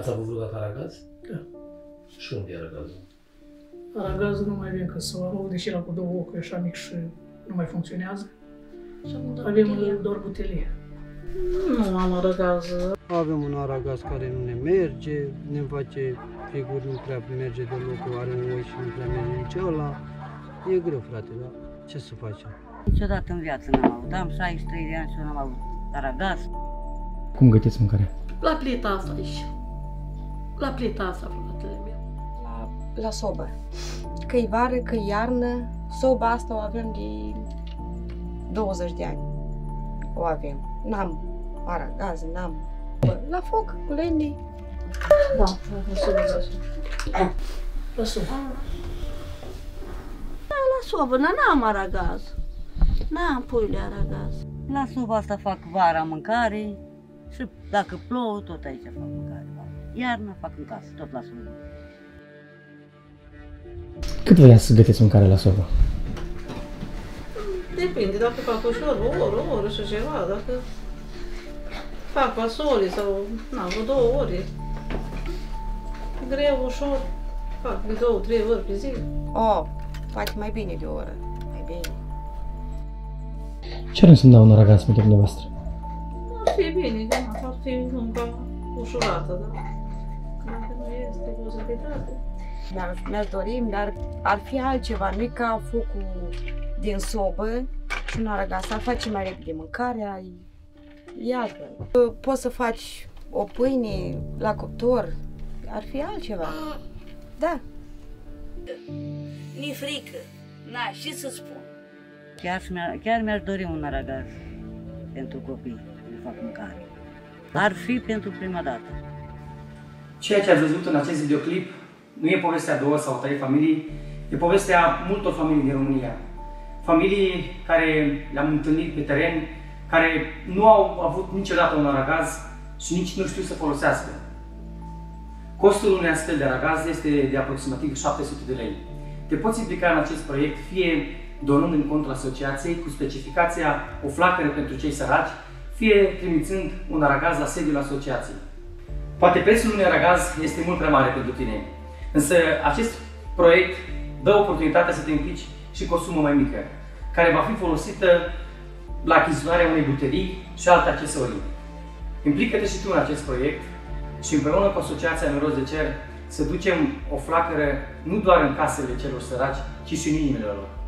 Ați avut vreodată aragaz? Da. Și unde e aragazul? Aragazul nu mai avem că să o deși la cu două ochi așa mic și nu mai funcționează. Avem doar butelie. Nu am arăgaz. Avem un aragaz care nu ne merge, ne face figuri, nu prea merge deloc, are un oi și nu prea merge nici ăla. E greu, frate, dar ce să facem? Niciodată în viață n-am avut. Am 63 de ani și n-am avut aragaz. Cum gătiți mâncarea? La plita asta aici. La plita asta, fratele meu. la, la sobă. Că-i vară, că-i iarnă, soba asta o avem de 20 de ani. O avem. N-am aragaz, n-am... Bă, La foc, cu lemne. Da, la sobă, la sobă. La sub. La sobă, n- n-am aragaz. N-am puiule aragaz. La soba asta fac vara mâncare și dacă plouă, tot aici fac mâncare. Iarna fac în casă, tot la sobă. Cât vă ia să gătiți mâncare la sobă? Depinde, dacă fac ușor, o oră, o oră și ceva, dacă fac fasole sau, na, vreo două ore. Greu, ușor, fac de două, trei ori pe zi. Oh, poate mai bine de o oră. Mai bine. Ce ar însemna un aragaz pentru dumneavoastră? Ar fi bine, că na, ar fi munca ușurată, da. Dacă nu este posibilitate. Mi-ar, mi-aș dori, mi-ar, ar fi altceva, nu ca focul din sobă și un aragaz. Ar face mai repede mâncarea, e, e altfel. Poți să faci o pâine la cuptor, ar fi altceva. Da. Mi frică. Na, și să spun. Chiar, și mi-a, chiar mi-aș dori un aragaz pentru copii, să fac mâncare. Ar fi pentru prima dată. Ceea ce ați văzut în acest videoclip nu e povestea două sau trei familii, e povestea multor familii din România. Familii care le-am întâlnit pe teren, care nu au avut niciodată un aragaz și nici nu știu să folosească. Costul unui astfel de aragaz este de aproximativ 700 de lei. Te poți implica în acest proiect fie donând în contul asociației cu specificația o flacără pentru cei săraci, fie trimițând un aragaz la sediul asociației. Poate prețul unui aragaz este mult prea mare pentru tine, însă acest proiect dă oportunitatea să te implici și cu o sumă mai mică, care va fi folosită la achiziționarea unei buterii și alte accesorii. Implică-te și tu în acest proiect și împreună cu Asociația Miros de Cer să ducem o flacără nu doar în casele celor săraci, ci și în inimile lor.